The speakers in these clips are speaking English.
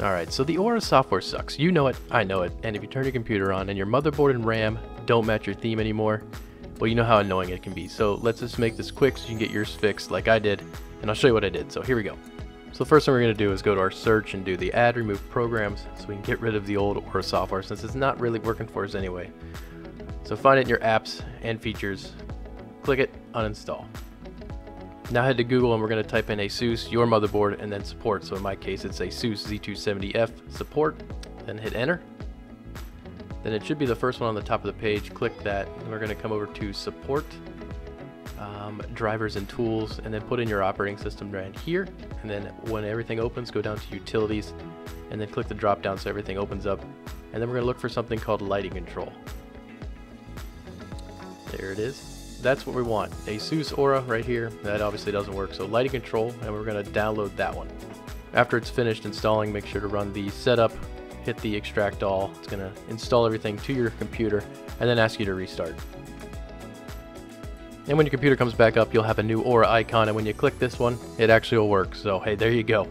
Alright, so the Aura software sucks. You know it, I know it, and if you turn your computer on and your motherboard and RAM don't match your theme anymore, well you know how annoying it can be. So let's just make this quick so you can get yours fixed like I did, and I'll show you what I did. So here we go. So the first thing we're going to do is go to our search and do the add remove programs so we can get rid of the old Aura software since it's not really working for us anyway. So find it in your apps and features, click it, uninstall. Now head to Google and we're going to type in ASUS, your motherboard, and then support. So in my case, it's a ASUS Z270F support. Then hit enter. Then it should be the first one on the top of the page. Click that. And we're going to come over to support, um, drivers and tools, and then put in your operating system right here. And then when everything opens, go down to utilities, and then click the drop down so everything opens up. And then we're going to look for something called lighting control. There it is that's what we want. ASUS Aura right here, that obviously doesn't work, so lighting control, and we're going to download that one. After it's finished installing, make sure to run the setup, hit the extract all, it's going to install everything to your computer, and then ask you to restart. And when your computer comes back up, you'll have a new Aura icon, and when you click this one, it actually will work, so hey, there you go.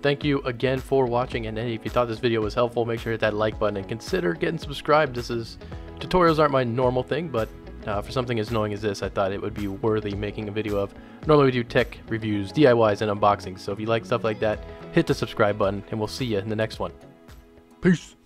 Thank you again for watching, and hey, if you thought this video was helpful, make sure to hit that like button, and consider getting subscribed. This is, tutorials aren't my normal thing, but uh, for something as annoying as this, I thought it would be worthy making a video of. Normally we do tech reviews, DIYs, and unboxings, so if you like stuff like that, hit the subscribe button, and we'll see you in the next one. Peace!